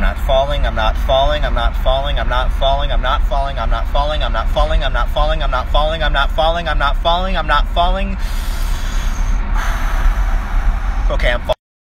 I'm not falling, I'm not falling, I'm not falling, I'm not falling, I'm not falling, I'm not falling, I'm not falling, I'm not falling, I'm not falling, I'm not falling, I'm not falling, I'm not falling. Okay, I'm falling.